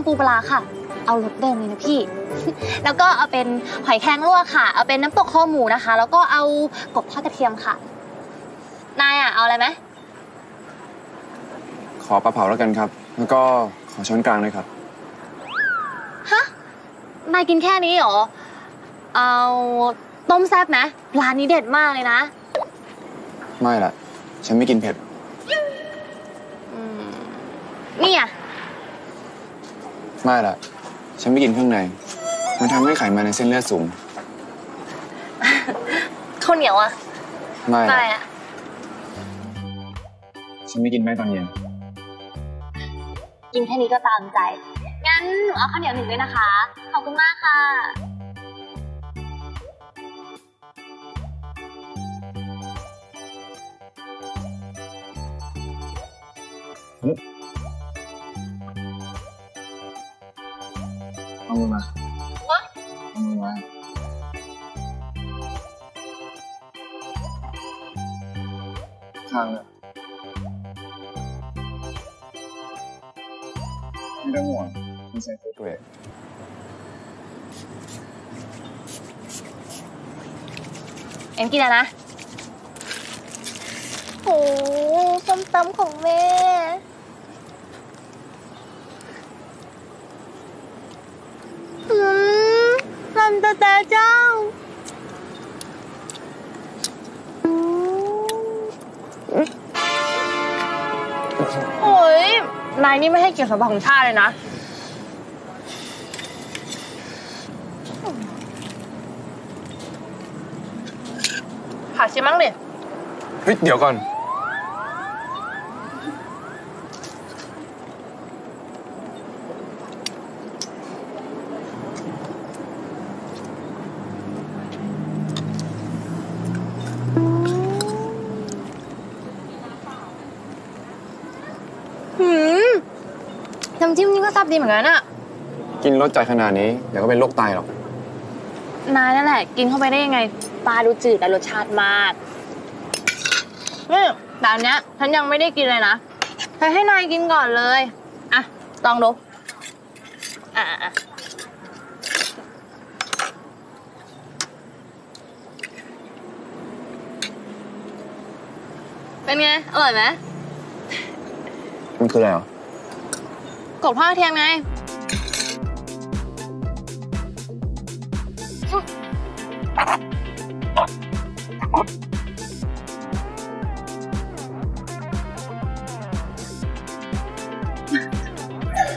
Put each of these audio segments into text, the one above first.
ำปูปลาร้าค่ะ เอารสเดิมเลยนะพี่ แล้วก็เอาเป็นหอยแครงลวกค่ะ เอาเป็นน้ำตกคอหมูนะคะ แล้วก็เอากบทอดกระเทียมค่ะ นายอะ เอาอะไรไหมขอปลาเผาแล้วกันครับ แล้วก็ขอช้อนกลางเลยครับ ฮะ นายกินแค่นี้เหรอ เอาต้มแซ่บไหมร้านนี้เด็ดมากเลยนะ ไม่ละฉันไม่กินเผ็ดอืมนี่อะ ไม่ละฉันไม่กินเครื่องใน มันทำให้ไขมันในเส้นเลือดสูง ข้าวเหนียวอะ ไม่อะไรละอะฉันไม่กินแม่ตอนเย็น กินแค่นี้ก็ตามใจ งั้นหนูเอาข้าวเหนียวหนึ่งด้วยนะคะ ขอบคุณมากค่ะ เอามือมาวะเอามือมาข้างเลยไม่ต้องห่วงมีใส่ตัวเองเอ็มกินแล้วนะโอ้ส้มตำของแม่ อืมลำตา แต่เจ้าโอ้ยนายนี่ไม่ให้เกียรติสมบัติของชาติเลยนะ ผักชิมมั้งดิ เฮ้ยเดี๋ยวก่อน หืม น้ำจิ้มนี่ก็แซ่บดีเหมือนกันอะกินรสจัดขนาดนี้เดี๋ยวก็เป็นโรคไตหรอกนายนั่นแหละ กินเข้าไปได้ยังไงปลาดูจืดแต่รสชาติมากนี่แต่อันเนี้ยฉันยังไม่ได้กินเลยนะเธอให้นายกินก่อนเลยอะลองดูอะอะอะเป็นไง อร่อยไหมมันคืออะไรเหรอ กบทอดกระเทียมไง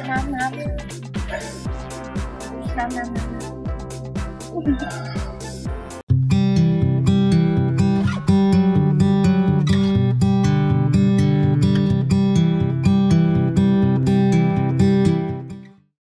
น้ำน้ำน้ำน้ำน้ำ